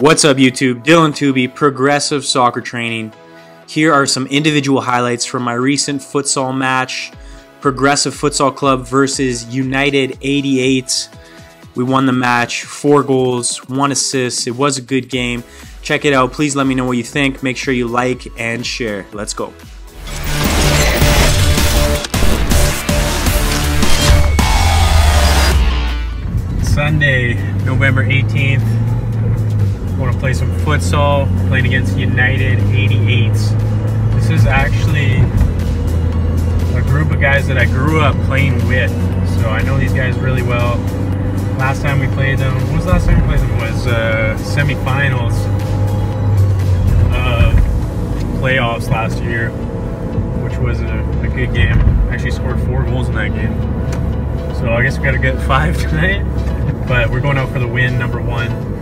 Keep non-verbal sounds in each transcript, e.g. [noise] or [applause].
What's up, YouTube? Dylan Tooby, Progressive Soccer Training. Here are some individual highlights from my recent futsal match Progressive Futsal Club versus United 88. We won the match, four goals, one assist. It was a good game. Check it out. Please let me know what you think. Make sure you like and share. Let's go. Sunday, November 18th want to play some futsal, playing against United 88s. This is actually a group of guys that I grew up playing with, so I know these guys really well. Last time we played them, was the last time we played them? Was uh, semifinals of playoffs last year, which was a, a good game. I actually scored four goals in that game. So I guess we got to get [laughs] five tonight, but we're going out for the win, number one.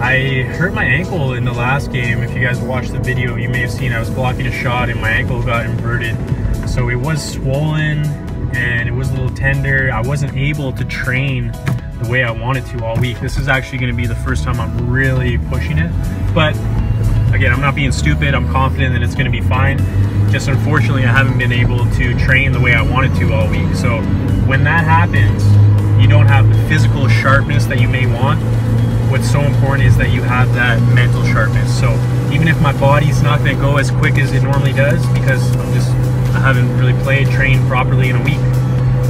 I hurt my ankle in the last game. If you guys watched the video, you may have seen I was blocking a shot and my ankle got inverted. So it was swollen and it was a little tender. I wasn't able to train the way I wanted to all week. This is actually gonna be the first time I'm really pushing it. But again, I'm not being stupid. I'm confident that it's gonna be fine. Just unfortunately, I haven't been able to train the way I wanted to all week. So when that happens, physical sharpness that you may want what's so important is that you have that mental sharpness. So even if my body's not going to go as quick as it normally does because I'm just I haven't really played trained properly in a week,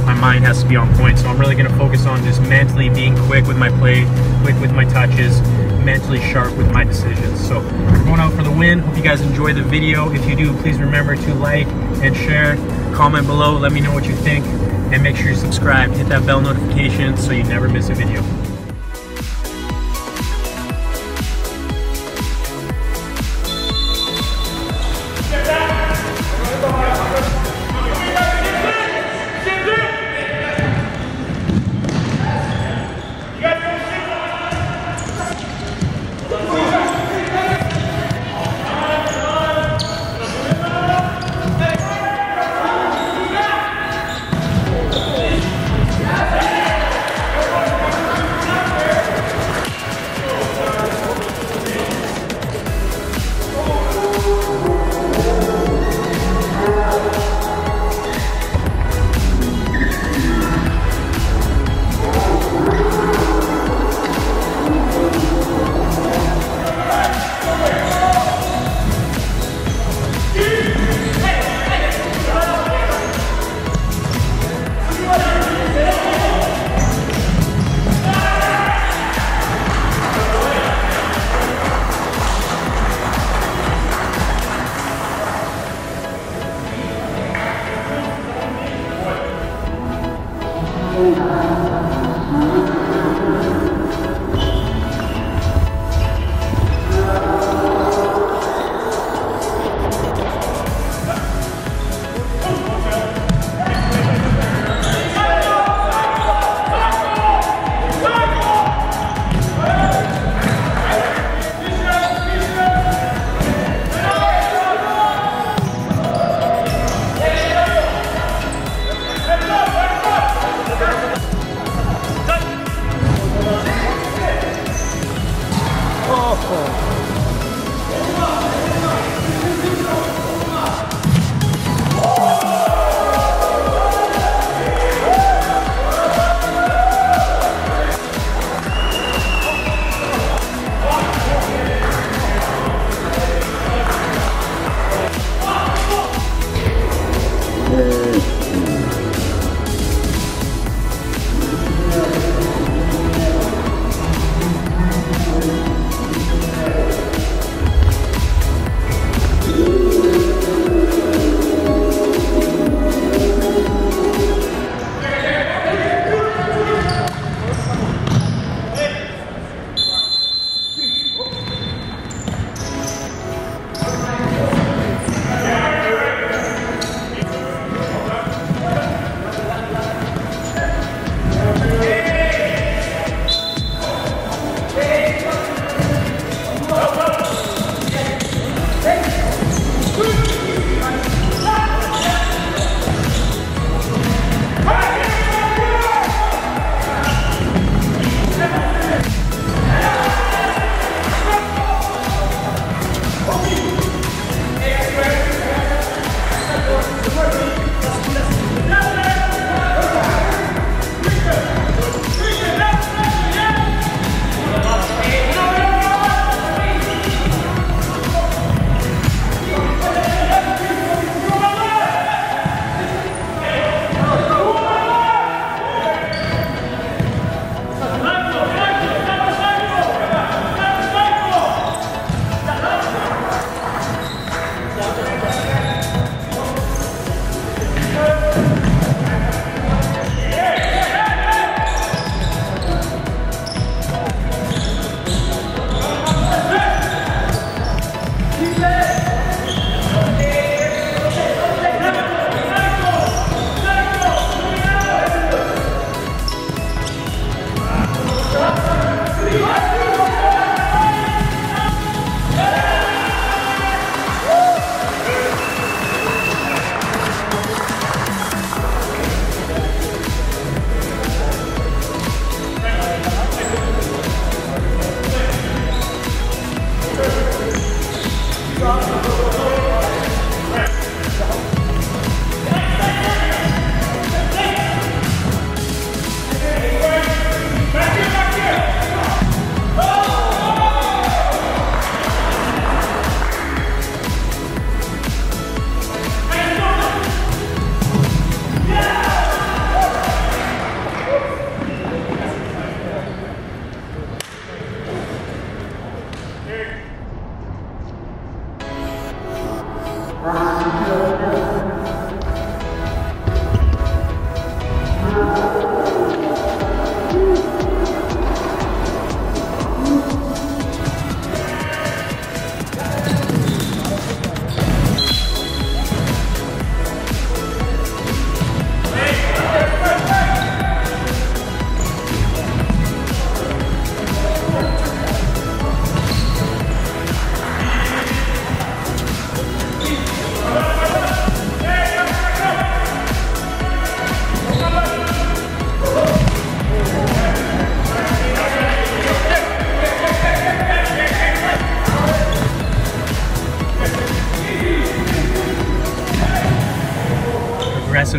my mind has to be on point. So I'm really going to focus on just mentally being quick with my play, quick with my touches, mentally sharp with my decisions. So going out for the win. Hope you guys enjoy the video. If you do, please remember to like and share. Comment below. Let me know what you think. And make sure you subscribe. Hit that bell notification so you never miss a video. Gospel. Stop.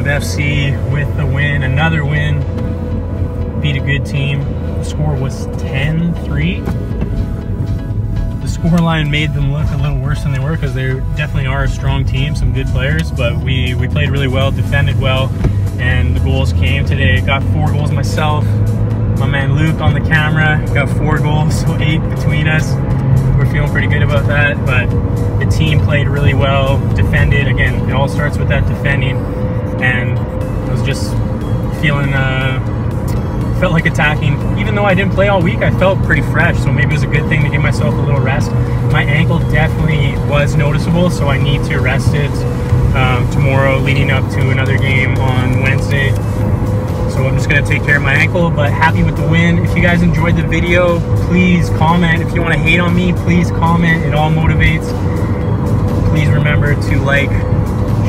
Progressive FC with the win, another win. Beat a good team. The score was 10 3. The score line made them look a little worse than they were because they definitely are a strong team, some good players, but we, we played really well, defended well, and the goals came today. Got four goals myself. My man Luke on the camera got four goals, [laughs] so eight between us we're feeling pretty good about that. But the team played really well, defended. Again, it all starts with that defending, and I was just feeling uh, felt like attacking. Even though I didn't play all week, I felt pretty fresh. So maybe it was a good thing to give myself a little rest. My ankle definitely was noticeable, so I need to rest it um, tomorrow, leading up to another game on Wednesday. So I'm just gonna take care of my ankle, but happy with the win. If you guys enjoyed the video, please comment. If you wanna hate on me, please comment. It all motivates. Please remember to like,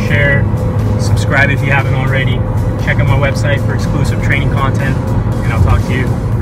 share, subscribe if you haven't already. Check out my website for exclusive training content, and I'll talk to you